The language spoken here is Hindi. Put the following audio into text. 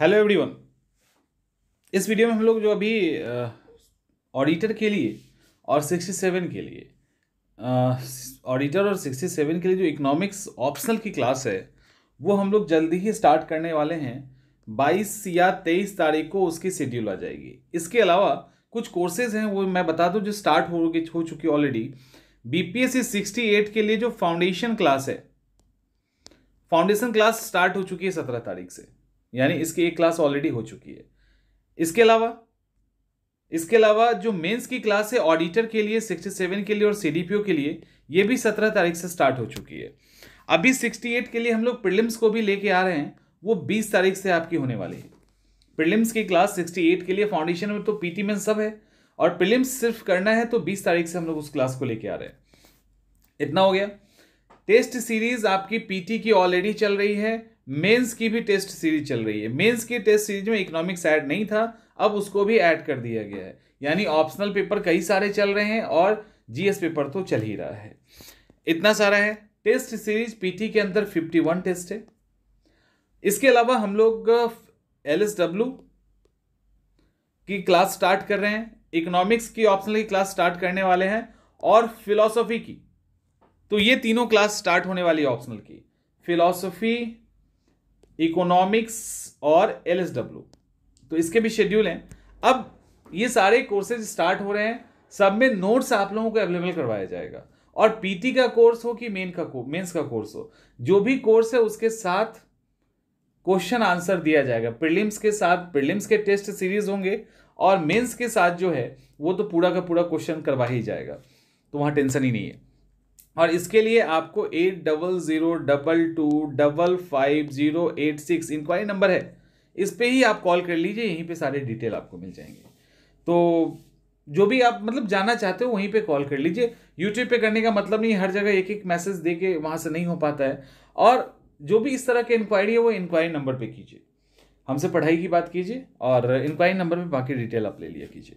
हेलो एवरीवन इस वीडियो में हम लोग जो अभी ऑडिटर के लिए और 67 के लिए ऑडिटर और 67 के लिए जो इकोनॉमिक्स ऑप्शनल की क्लास है, वो हम लोग जल्दी ही स्टार्ट करने वाले हैं। 22 या 23 तारीख को उसकी शेड्यूल आ जाएगी। इसके अलावा कुछ कोर्सेज हैं, वो मैं बता दूँ जो स्टार्ट हो गई, हो चुकी ऑलरेडी बीपीएससी 68 के लिए जो फाउंडेशन क्लास है फाउंडेशन क्लास स्टार्ट हो चुकी है सत्रह तारीख से। यानी इसकी एक क्लास ऑलरेडी हो चुकी है। इसके अलावा इसके अलावा जो मेंस की क्लास है ऑडिटर के लिए 67 के लिए और सीडीपीओ के लिए, ये भी 17 तारीख से स्टार्ट हो चुकी है। अभी 68 के लिए हम लोग प्रिलिम्स को भी लेके आ रहे हैं, वो 20 तारीख से आपकी होने वाली है। प्रिलिम्स की क्लास 68 के लिए फाउंडेशन में तो पीटी में सब है, और प्रिलिम्स सिर्फ़ करना है तो 20 तारीख से हम लोग उस क्लास को लेके आ रहे हैं। इतना हो गया। टेस्ट सीरीज़ आपकी पीटी की ऑलरेडी चल रही है मेंस की भी टेस्ट सीरीज़ चल रही है। मेंस की टेस्ट सीरीज़ में इकोनॉमिक्स ऐड नहीं था, अब उसको भी ऐड कर दिया गया है। यानी ऑप्शनल पेपर कई सारे चल रहे हैं और जीएस पेपर तो चल ही रहा है। इतना सारा है। टेस्ट सीरीज़ पीटी के अंदर 51 टेस्ट है। इसके अलावा हम लोग एल एस डब्ल्यू की क्लास स्टार्ट कर रहे हैं। इकोनॉमिक्स की ऑप्शनल की क्लास स्टार्ट करने वाले हैं और फिलोसॉफी की। तो ये तीनों क्लास स्टार्ट होने वाली है ऑप्शनल की। फिलोसफी इकोनॉमिक्स और एल तो इसके भी शेड्यूल हैं। अब ये सारे कोर्सेज स्टार्ट हो रहे हैं। सब में नोट्स आप लोगों को अवेलेबल करवाया जाएगा। और पीटी का कोर्स हो कि मेन का मेंस का कोर्स हो, जो भी कोर्स है उसके साथ क्वेश्चन आंसर दिया जाएगा। प्रीलिम्स के साथ प्रीलिम्स के टेस्ट सीरीज़ होंगे और मेंस के साथ जो है, वो तो पूरा का पूरा क्वेश्चन करवा ही जाएगा। तो वहाँ टेंशन ही नहीं है। और इसके लिए आपको eight double zero double two double five zero eight six enquiry number है। इस पर ही आप कॉल कर लीजिए, यहीं पे सारे डिटेल आपको मिल जाएँगे। तो जो भी आप मतलब जानना चाहते हो, वहीं पे कॉल कर लीजिए। यूट्यूब पे करने का मतलब नहीं हर जगह एक एक मैसेज दे के वहाँ से नहीं हो पाता है। और जो भी इस तरह के इंक्वायरी है, वो इंक्वायरी नंबर पे कीजिए। हमसे पढ़ाई की बात कीजिए और इंक्वायरी नंबर पे बाकी डिटेल आप ले लिया कीजिए।